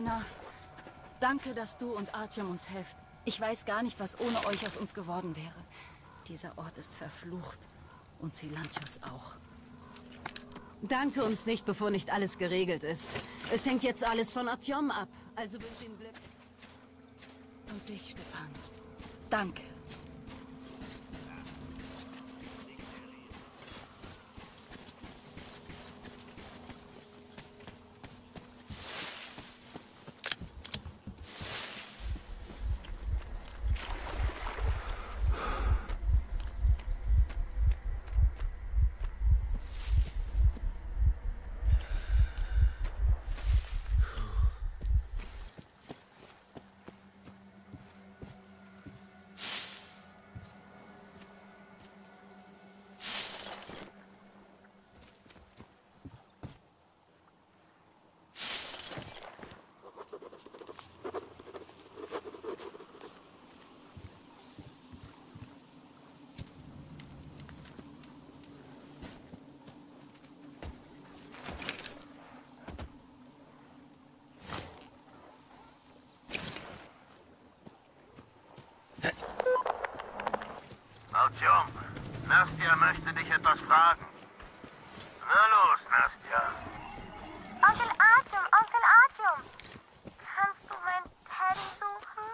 Anna. Danke, dass du und Artyom uns helft. Ich weiß gar nicht, was ohne euch aus uns geworden wäre. Dieser Ort ist verflucht. Und Silantios auch. Danke uns nicht, bevor nicht alles geregelt ist. Es hängt jetzt alles von Artyom ab. Also wünsche ihm Glück. Und dich, Stefan. Danke. Artyom, Nastja möchte dich etwas fragen. Na los, Nastja. Onkel Artyom, Onkel Artyom. Kannst du mein Teddy suchen?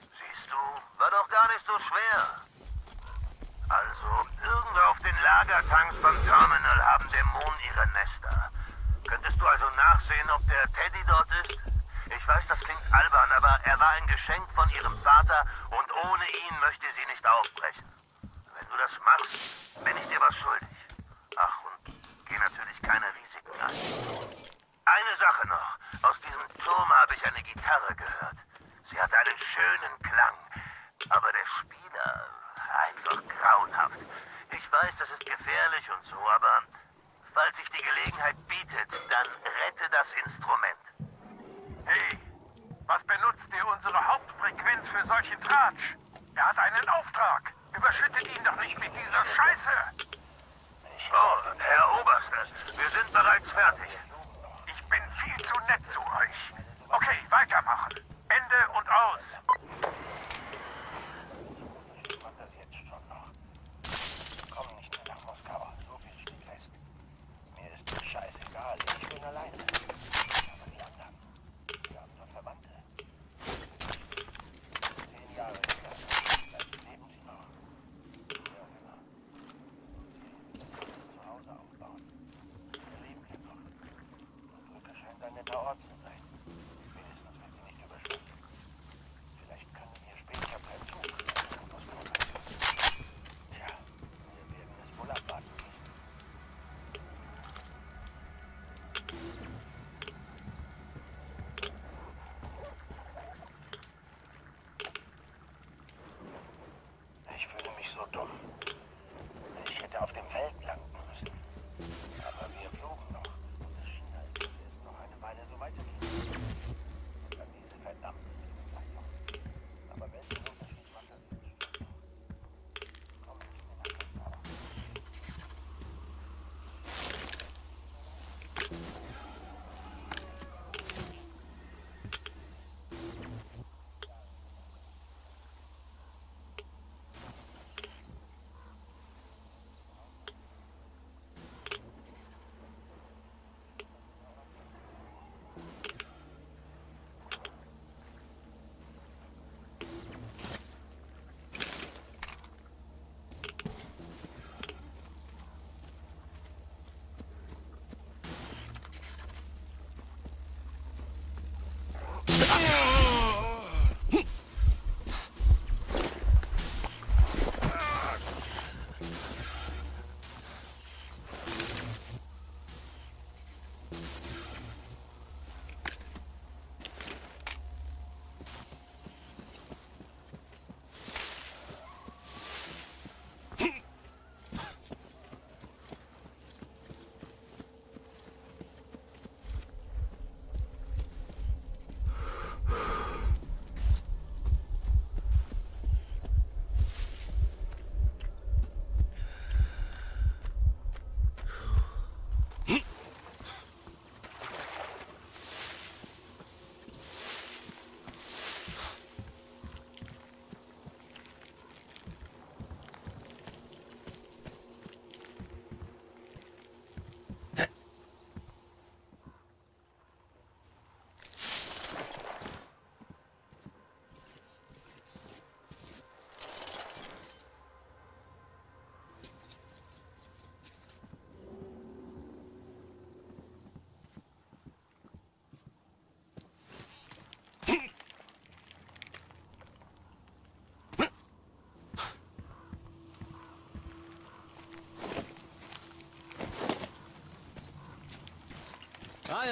Siehst du, war doch gar nicht so schwer. Also, irgendwo auf den Lagertanks vom Terminal haben Dämonen ihre Nester. Könntest du also nachsehen, ob der Teddy dort ist? Ich weiß, das klingt albern, aber er war ein Geschenk von ihrem Vater und ohne ihn möchte sie nicht aufbrechen. Wenn ich dir was schuldig.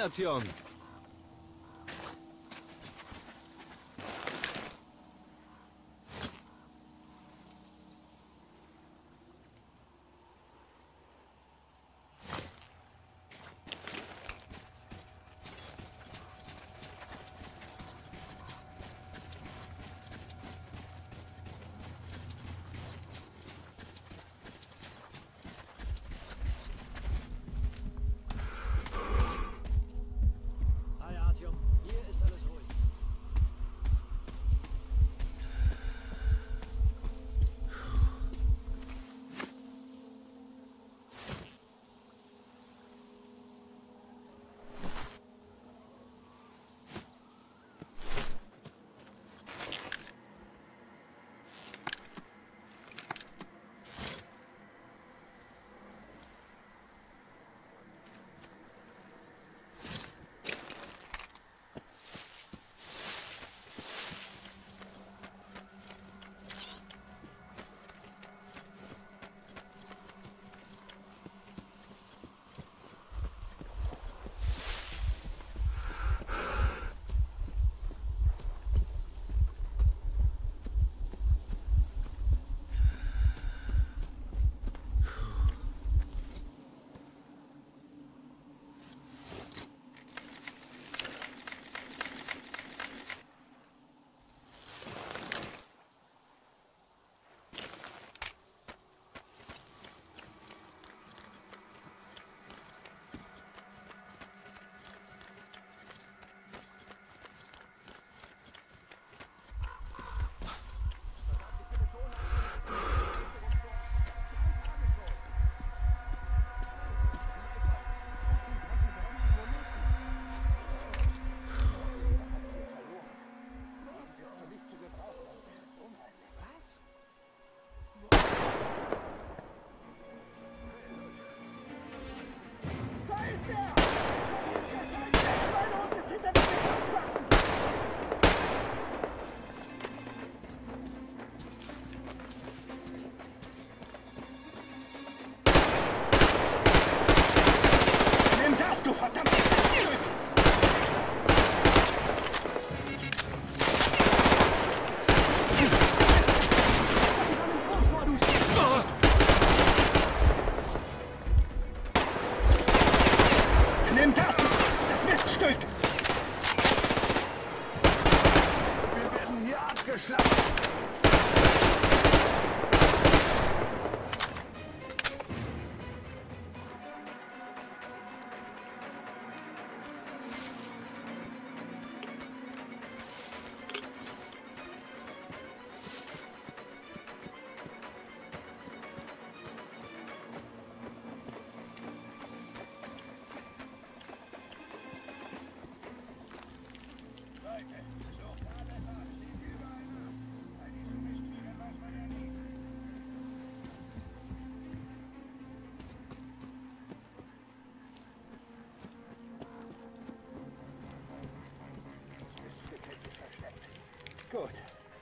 Gratulation!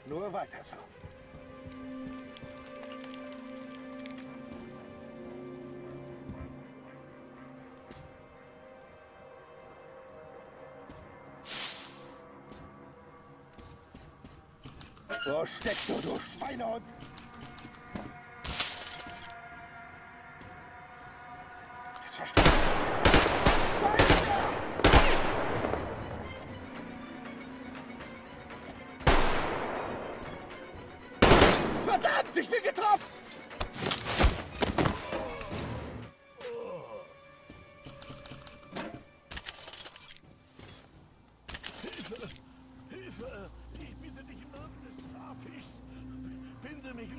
Nur weiter so. Wo steckst du, du Schweinehund?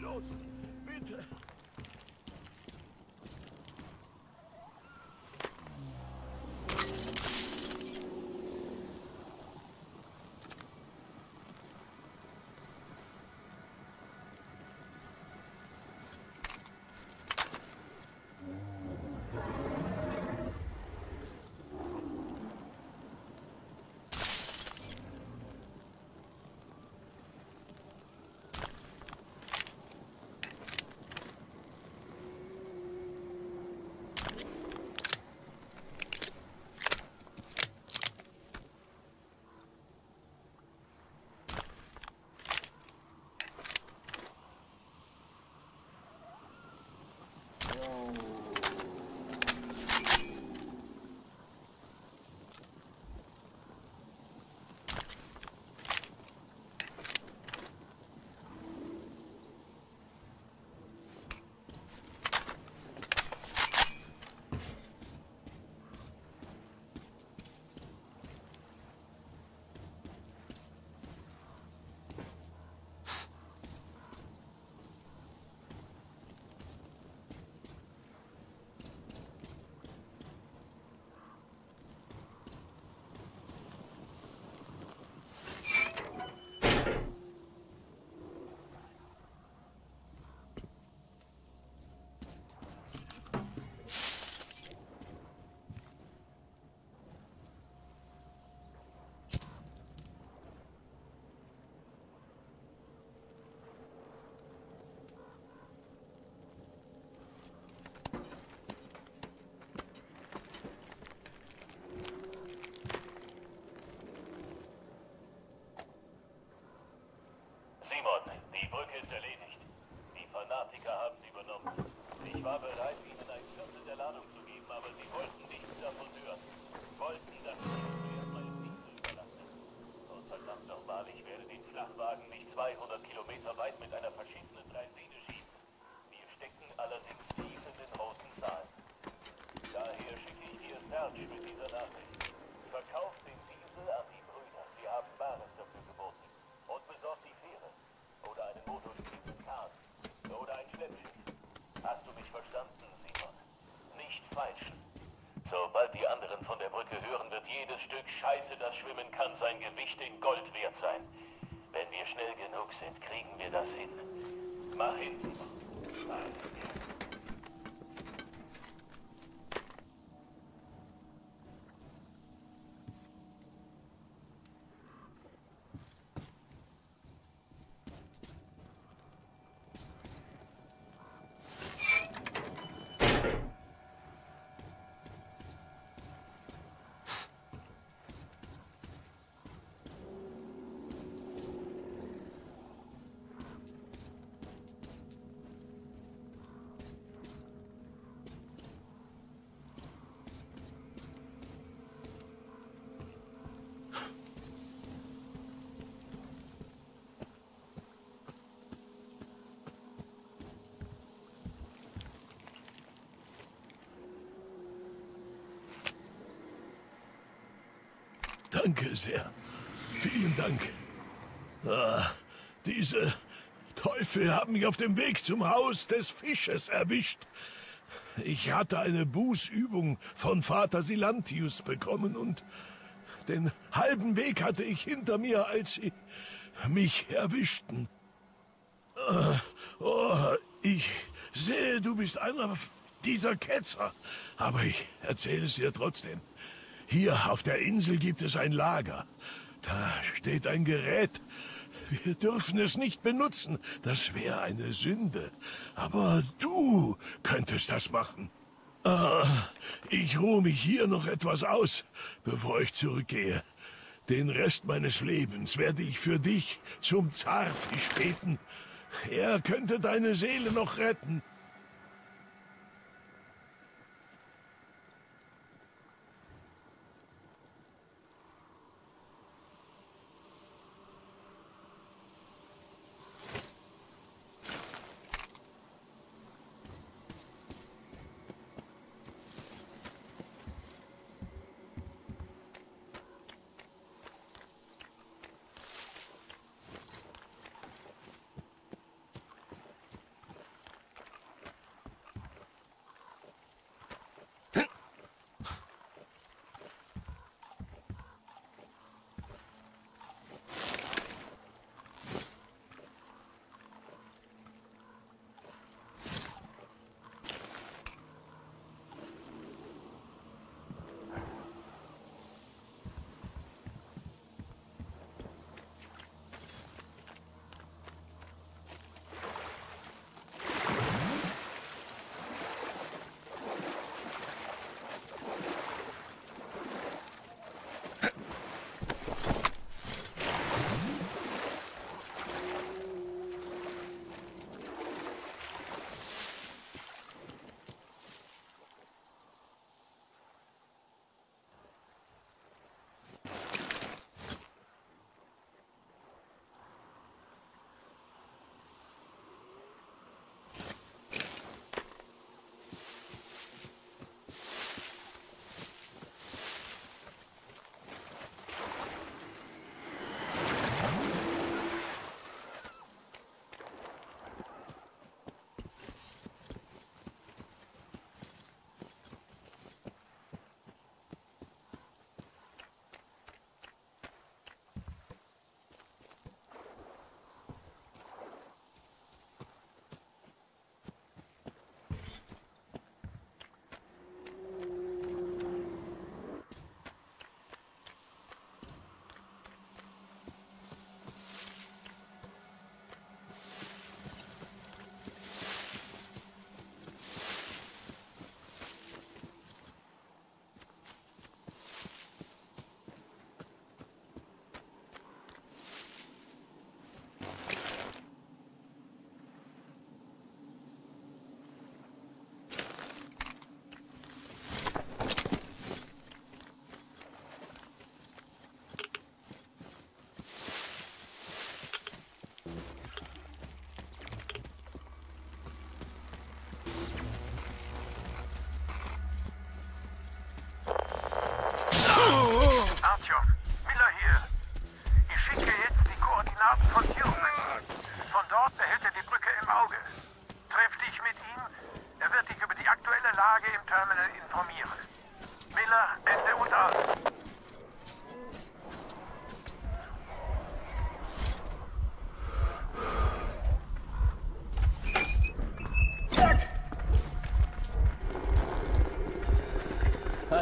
los! Bitte! jedes Stück Scheiße, das schwimmen kann, sein Gewicht in Gold wert sein. Wenn wir schnell genug sind, kriegen wir das hin. Mach hin, Simon. Danke sehr. Vielen Dank. Ah, diese Teufel haben mich auf dem Weg zum Haus des Fisches erwischt. Ich hatte eine Bußübung von Vater Silantius bekommen und den halben Weg hatte ich hinter mir, als sie mich erwischten. Ah, oh, ich sehe, du bist einer dieser Ketzer, aber ich erzähle es dir trotzdem. Hier auf der Insel gibt es ein Lager. Da steht ein Gerät. Wir dürfen es nicht benutzen. Das wäre eine Sünde. Aber du könntest das machen. Ah, ich ruhe mich hier noch etwas aus, bevor ich zurückgehe. Den Rest meines Lebens werde ich für dich zum Zarfisch beten. Er könnte deine Seele noch retten.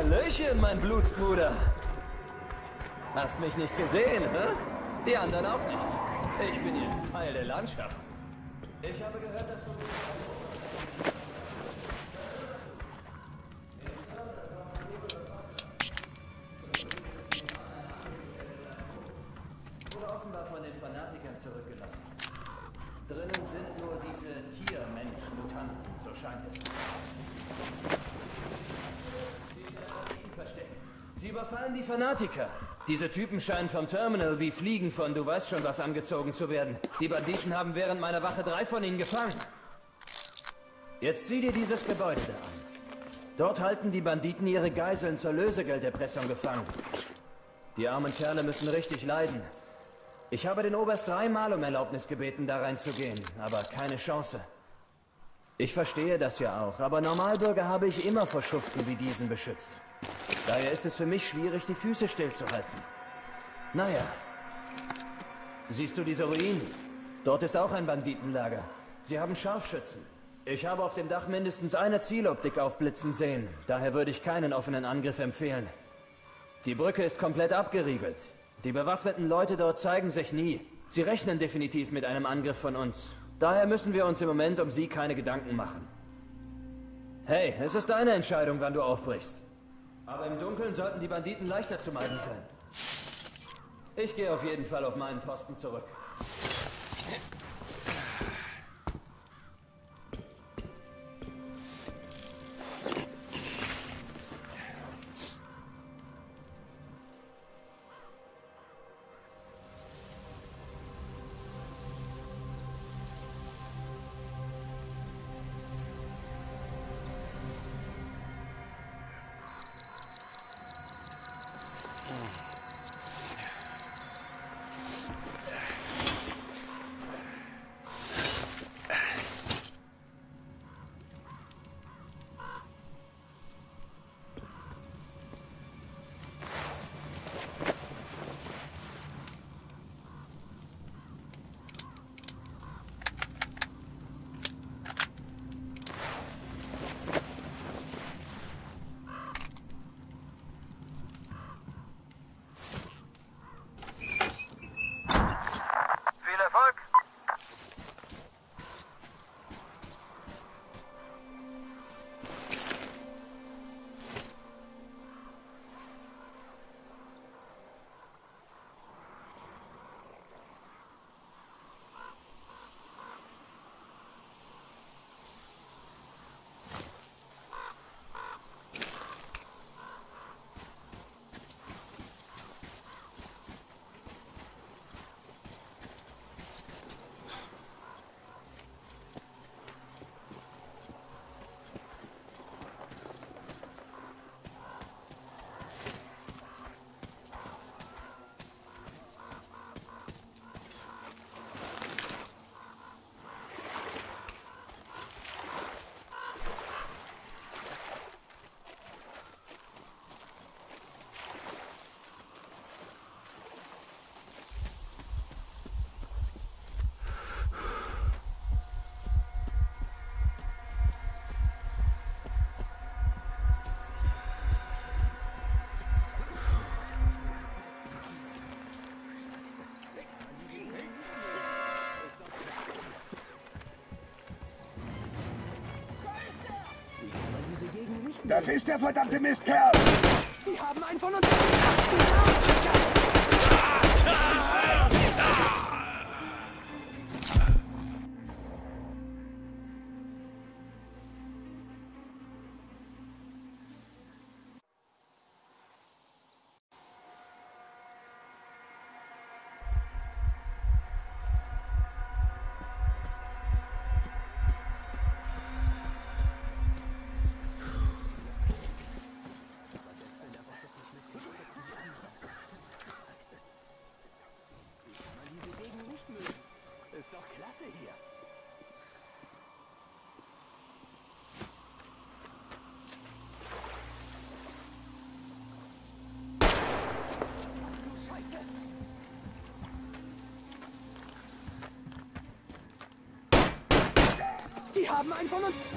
Hallöchen, mein Blutsbruder. Hast mich nicht gesehen, hä? Die anderen auch nicht. Ich bin jetzt Teil der Landschaft. Ich habe gehört, dass du... Fanatiker. Diese Typen scheinen vom Terminal wie Fliegen von du weißt schon was angezogen zu werden. Die Banditen haben während meiner Wache drei von ihnen gefangen. Jetzt sieh dir dieses Gebäude da an. Dort halten die Banditen ihre Geiseln zur Lösegelderpressung gefangen. Die armen Kerle müssen richtig leiden. Ich habe den Oberst dreimal um Erlaubnis gebeten, da reinzugehen, aber keine Chance. Ich verstehe das ja auch, aber Normalbürger habe ich immer vor Schuften wie diesen beschützt. Daher ist es für mich schwierig, die Füße stillzuhalten. Naja. Siehst du diese Ruinen? Dort ist auch ein Banditenlager. Sie haben Scharfschützen. Ich habe auf dem Dach mindestens eine Zieloptik aufblitzen sehen. Daher würde ich keinen offenen Angriff empfehlen. Die Brücke ist komplett abgeriegelt. Die bewaffneten Leute dort zeigen sich nie. Sie rechnen definitiv mit einem Angriff von uns. Daher müssen wir uns im Moment um sie keine Gedanken machen. Hey, es ist deine Entscheidung, wann du aufbrichst. Aber im Dunkeln sollten die Banditen leichter zu meiden sein. Ich gehe auf jeden Fall auf meinen Posten zurück. Das ist der verdammte Mistkerl! Die haben einen von uns... Die haben einen von uns...